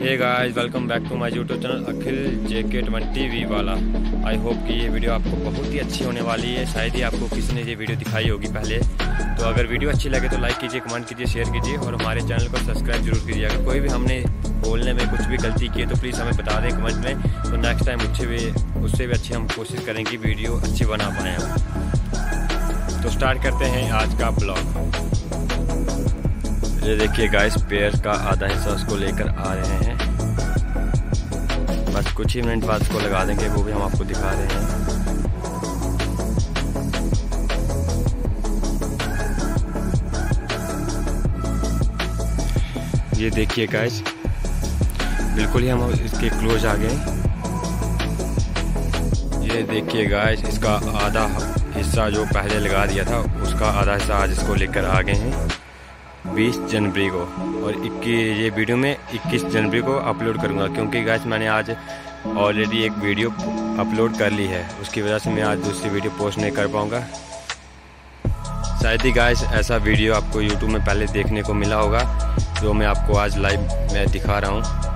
Hey guys welcome back to my YouTube channel Akhil JK twenty V वाला। I hope कि ये video आपको बहुत ही अच्छी होने वाली है। शायद ही आपको किसी ने ये वीडियो दिखाई होगी पहले। तो अगर वीडियो अच्छी लगे तो लाइक कीजिए कमेंट कीजिए शेयर कीजिए और हमारे चैनल को सब्सक्राइब ज़रूर कीजिए। अगर कोई भी हमने बोलने में कुछ भी गलती की है तो प्लीज़ हमें बता दें कमेंट में। तो नेक्स्ट टाइम उससे भी उससे भी अच्छी हम कोशिश करें कि वीडियो अच्छी बना पाएँ। तो स्टार्ट करते हैं आज का ब्लॉग ये देखिए गाइस पेड़ का आधा हिस्सा उसको लेकर आ रहे हैं। बस कुछ ही मिनट बाद उसको लगा देंगे, वो भी हम आपको दिखा रहे हैं। ये देखिए गाइस बिल्कुल ही हम इसके क्लोज आ गए। ये देखिए गाइस इसका आधा हिस्सा जो पहले लगा दिया था, उसका आधा हिस्सा आज इसको लेकर आ गए हैं। 20 जनवरी को और इक्कीस ये वीडियो मैं 21 जनवरी को अपलोड करूँगा, क्योंकि गैस मैंने आज ऑलरेडी एक वीडियो अपलोड कर ली है। उसकी वजह से मैं आज दूसरी वीडियो पोस्ट नहीं कर पाऊँगा। शायद ही गाइस ऐसा वीडियो आपको यूट्यूब में पहले देखने को मिला होगा, जो मैं आपको आज लाइव में दिखा रहा हूँ।